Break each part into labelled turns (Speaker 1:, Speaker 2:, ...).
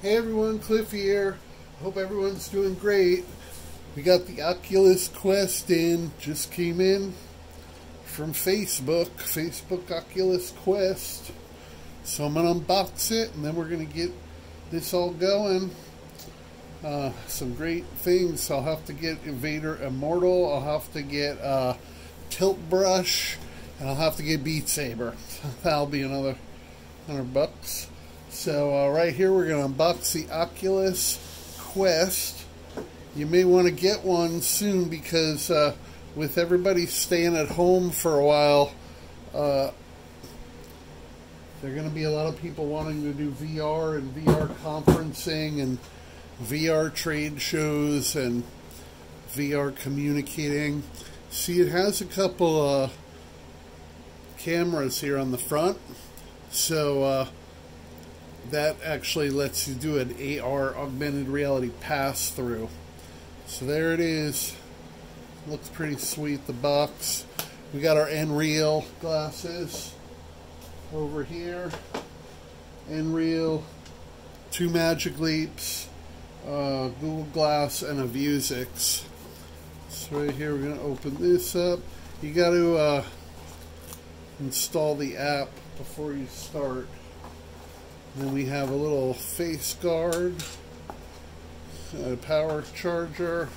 Speaker 1: Hey everyone, Cliff here. Hope everyone's doing great. We got the Oculus Quest in, just came in from Facebook, Facebook Oculus Quest. So I'm to unbox it and then we're going to get this all going. Uh, some great things. I'll have to get Invader Immortal, I'll have to get uh, Tilt Brush, and I'll have to get Beat Saber. That'll be another 100 bucks. So uh, right here we're going to unbox the Oculus Quest. You may want to get one soon because uh, with everybody staying at home for a while, uh, there are going to be a lot of people wanting to do VR and VR conferencing and VR trade shows and VR communicating. See, it has a couple uh, cameras here on the front. So, uh, that actually lets you do an AR augmented reality pass through. So there it is. Looks pretty sweet, the box. We got our Nreal glasses over here. Nreal, two Magic Leaps, uh, Google Glass, and a Vuzix. So right here, we're going to open this up. You got to uh, install the app before you start. Then we have a little face guard, a power charger,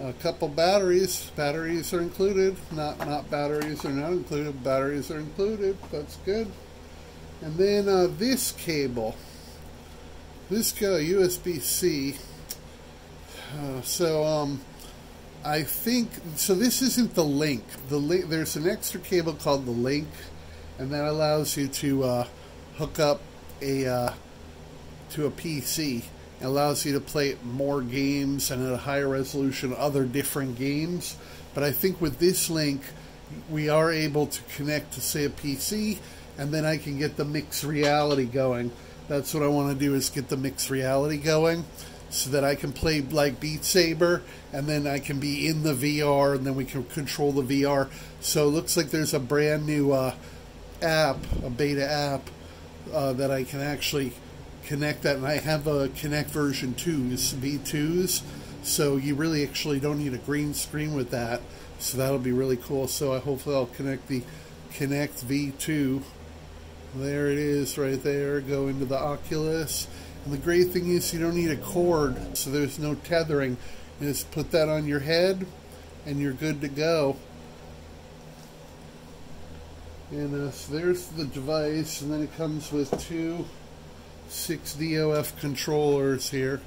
Speaker 1: a couple batteries. Batteries are included. Not not batteries are not included. Batteries are included. That's good. And then uh, this cable. This USB-C. Uh, so um, I think so. This isn't the link. The link. There's an extra cable called the link, and that allows you to uh, hook up a uh, to a PC. It allows you to play more games and at a higher resolution other different games. But I think with this link, we are able to connect to say a PC, and then I can get the mixed reality going. That's what I want to do is get the mixed reality going so that I can play like Beat Saber and then I can be in the VR and then we can control the VR. So it looks like there's a brand new uh, app, a beta app uh, that I can actually connect that. And I have a Kinect version 2s, V2s. So you really actually don't need a green screen with that. So that'll be really cool. So I hopefully I'll connect the Kinect V2. There it is right there. Go into the Oculus. And the great thing is you don't need a cord. So there's no tethering. You just put that on your head and you're good to go. And uh, so there's the device, and then it comes with two 6DOF controllers here.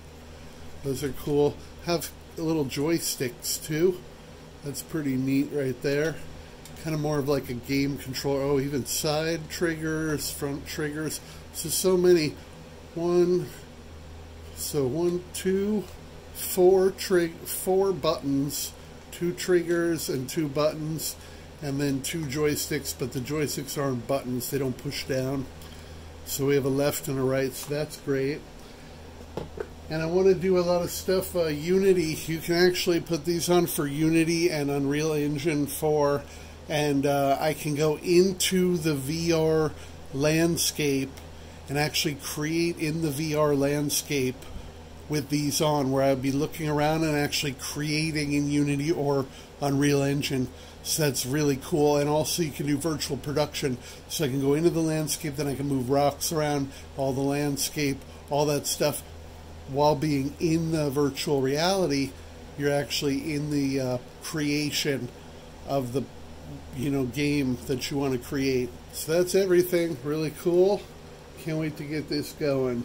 Speaker 1: Those are cool. Have little joysticks too. That's pretty neat right there. Kind of more of like a game controller. Oh, even side triggers, front triggers. So, so many. One, so one, two, four trig, four buttons, two triggers and two buttons and then two joysticks, but the joysticks aren't buttons, they don't push down. So we have a left and a right, so that's great. And I want to do a lot of stuff. Uh, Unity, you can actually put these on for Unity and Unreal Engine 4, and uh, I can go into the VR landscape and actually create in the VR landscape with these on, where I'd be looking around and actually creating in Unity or Unreal Engine. So that's really cool. And also, you can do virtual production. So I can go into the landscape, then I can move rocks around, all the landscape, all that stuff. While being in the virtual reality, you're actually in the uh, creation of the you know game that you want to create. So that's everything. Really cool. Can't wait to get this going.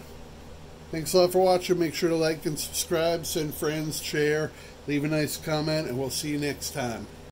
Speaker 1: Thanks a lot for watching. Make sure to like and subscribe, send friends, share, leave a nice comment, and we'll see you next time.